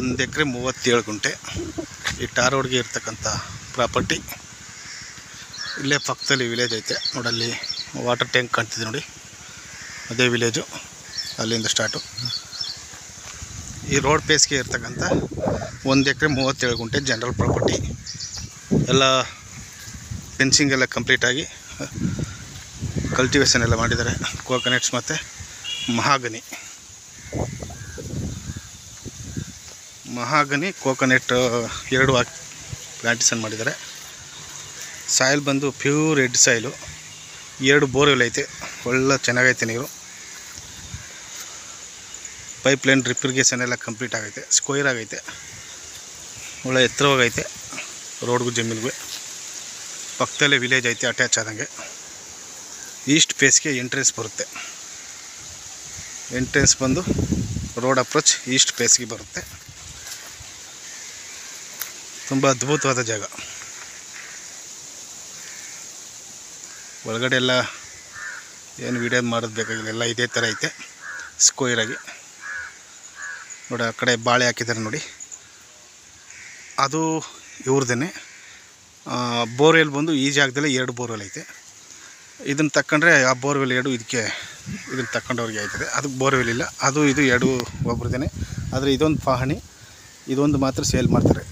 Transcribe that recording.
ಒಂದು ಎಕರೆ ಮೂವತ್ತೇಳು ಗುಂಟೆ ಈ ಟಾರ್ ರೋಡ್ಗೆ ಇರ್ತಕ್ಕಂಥ ಪ್ರಾಪರ್ಟಿ. ಇಲ್ಲೇ ಪಕ್ಕದಲ್ಲಿ ವಿಲೇಜ್ ಐತೆ. ನೋಡಲ್ಲಿ ವಾಟರ್ ಟ್ಯಾಂಕ್ ಕಾಣ್ತಿದೆ ನೋಡಿ. ಅದೇ ವಿಲೇಜು. ಅಲ್ಲಿಂದ ಸ್ಟಾರ್ಟು. ಈ ರೋಡ್ ಪೇಸ್ಗೆ ಇರ್ತಕ್ಕಂಥ ಒಂದು ಎಕರೆ ಮೂವತ್ತೇಳು ಗುಂಟೆ ಜನರಲ್ ಪ್ರಾಪರ್ಟಿ. ಎಲ್ಲ ಫೆನ್ಸಿಂಗ್ ಎಲ್ಲ ಕಂಪ್ಲೀಟಾಗಿ ಕಲ್ಟಿವೇಷನ್ ಎಲ್ಲ ಮಾಡಿದ್ದಾರೆ. ಕೋಕೋನಟ್ಸ್ ಮತ್ತು ಮಹಾಗನಿ. ಮಹಾಗನಿ ಕೋಕೋನೆಟ್ ಎರಡು ಹಾಕಿ ಪ್ಲಾಂಟೇಷನ್ ಮಾಡಿದ್ದಾರೆ. ಸಾಯಿಲ್ ಬಂದು ಪ್ಯೂರ್ ರೆಡ್ ಸಾಯಿಲು ಎರಡು ಬೋರ್ವೆಲ್ ಐತೆ. ಒಳ್ಳೆ ಚೆನ್ನಾಗೈತೆ ನೀರು. ಪೈಪ್ ಲೈನ್ ಡ್ರಿಪ್ ಇರಿಗೇಷನ್ ಎಲ್ಲ ಕಂಪ್ಲೀಟ್ ಆಗೈತೆ. ಸ್ಕ್ವೇರ್ ಆಗೈತೆ. ಒಳ್ಳೆ ಎತ್ತರವಾಗೈತೆ. ರೋಡ್ಗೂ ಜಮೀನಿಗೂ. ಪಕ್ಕದಲ್ಲೇ ವಿಲೇಜ್ ಐತೆ ಅಟ್ಯಾಚ್ ಆದಂಗೆ. ಈಸ್ಟ್ ಫೇಸ್ಗೆ ಎಂಟ್ರೆನ್ಸ್ ಬರುತ್ತೆ. ಎಂಟ್ರೆನ್ಸ್ ಬಂದು ರೋಡ್ ಅಪ್ರೋಚ್ ಈಸ್ಟ್ ಫೇಸ್ಗೆ ಬರುತ್ತೆ. ತುಂಬ ಅದ್ಭುತವಾದ ಜಾಗ. ಒಳಗಡೆ ಎಲ್ಲ ಏನು ವಿಡಿಯೋ ಮಾಡೋದು ಬೇಕಾಗಿಲ್ಲ, ಎಲ್ಲ ಇದೇ ಥರ ಐತೆ ಸ್ಕ್ವೈರಾಗಿ ನೋಡಿ, ಆ ಕಡೆ ಬಾಳೆ ಹಾಕಿದ್ದಾರೆ ನೋಡಿ. ಅದು ಇವ್ರದೇ ಬೋರ್ವೆಲ್ ಬಂದು ಈ ಜಾಗದಲ್ಲಿ ಎರಡು ಬೋರ್ವೆಲ್ ಐತೆ. ಇದನ್ನು ತಕ್ಕೊಂಡ್ರೆ ಆ ಬೋರ್ವೆಲ್ ಎರಡು ಇದಕ್ಕೆ ಇದನ್ನು ತಕ್ಕೊಂಡವ್ರಿಗೆ ಆಯ್ತದೆ. ಅದಕ್ಕೆ ಬೋರ್ವೆಲ್ ಇಲ್ಲ, ಅದು ಇದು ಎರಡು ಒಬ್ರದೇ ಆದರೆ ಇದೊಂದು ಪಹಣಿ ಇದೊಂದು ಮಾತ್ರ ಸೇಲ್ ಮಾಡ್ತಾರೆ.